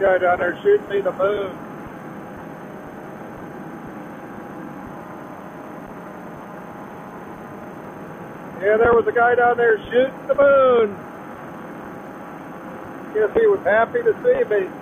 Guy down there shooting me the moon. Yeah, there was a guy down there shooting the moon. Guess he was happy to see me.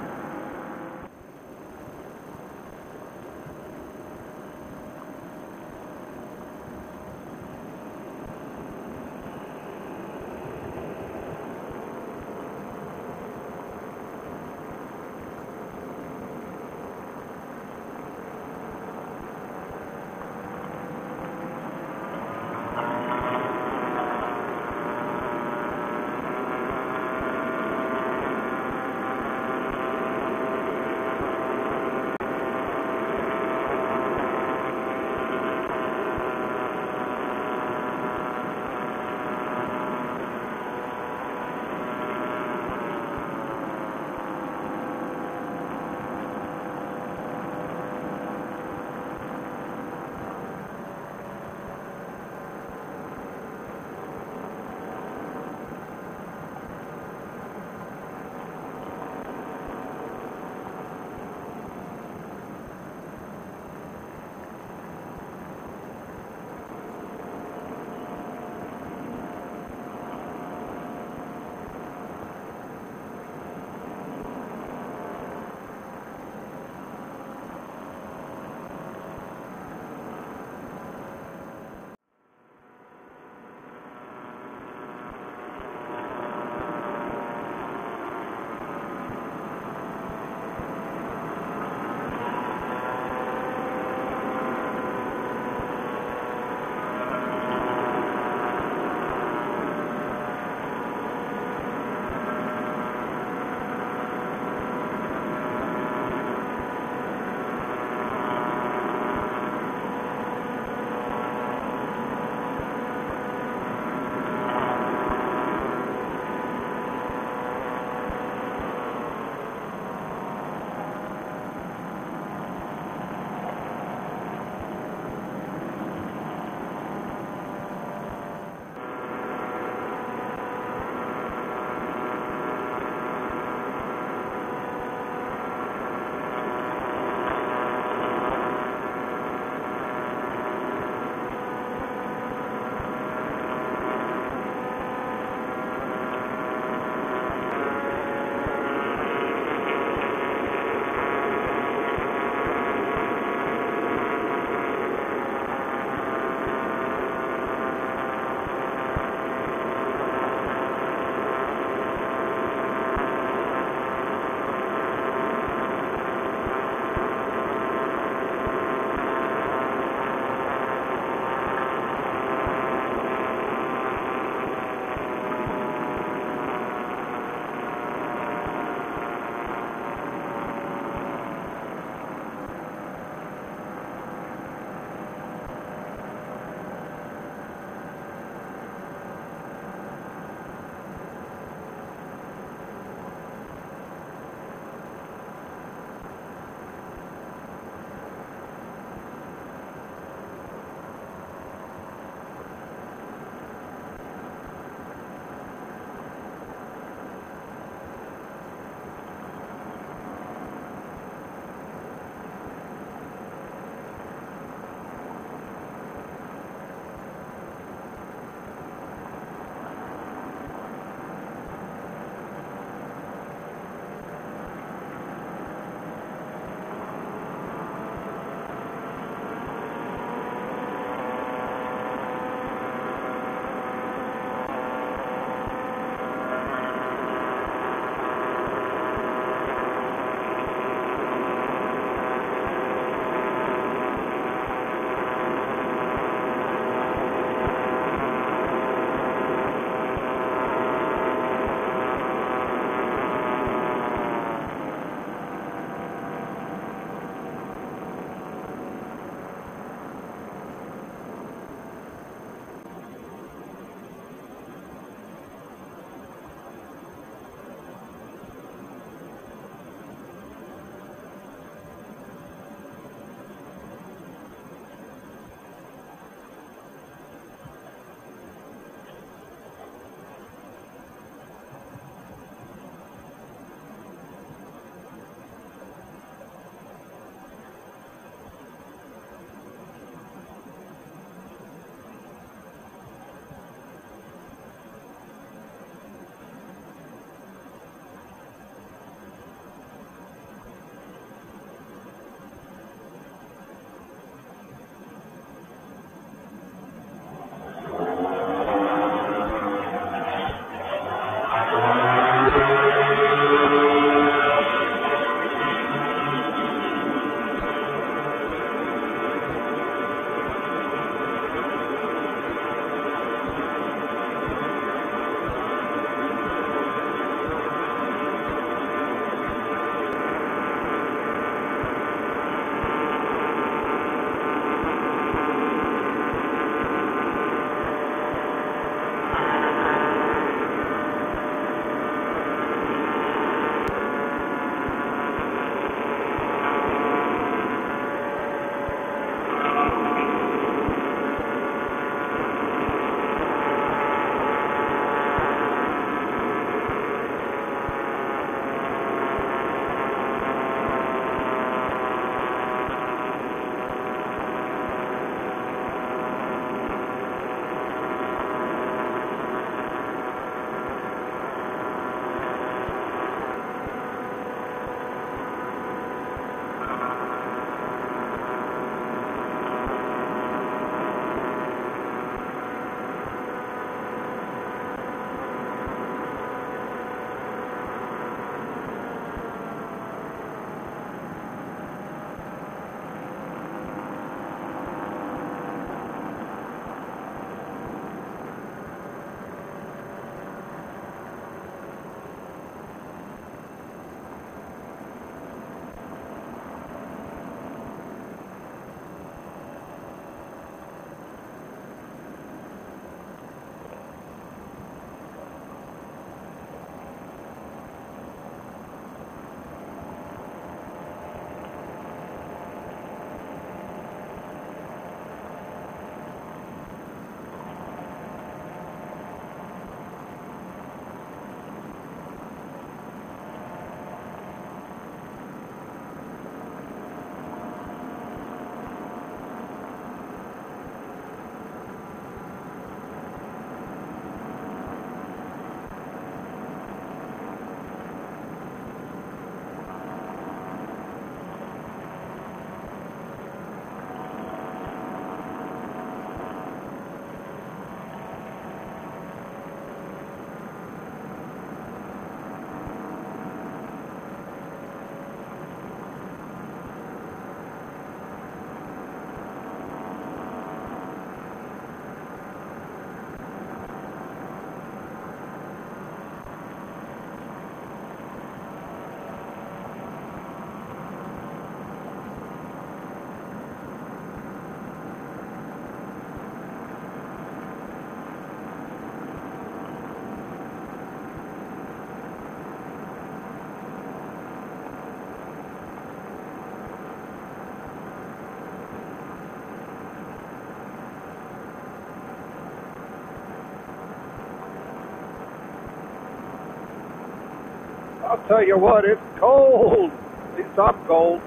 I'll tell you what, it's cold. Least I'm cold.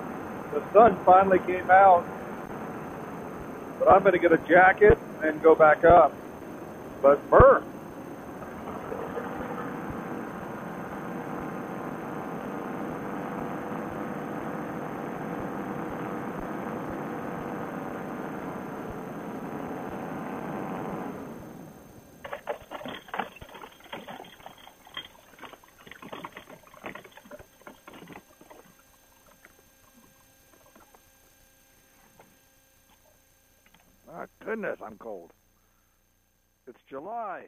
The sun finally came out. But I'm going to get a jacket and go back up. But burn. My goodness, I'm cold. It's July.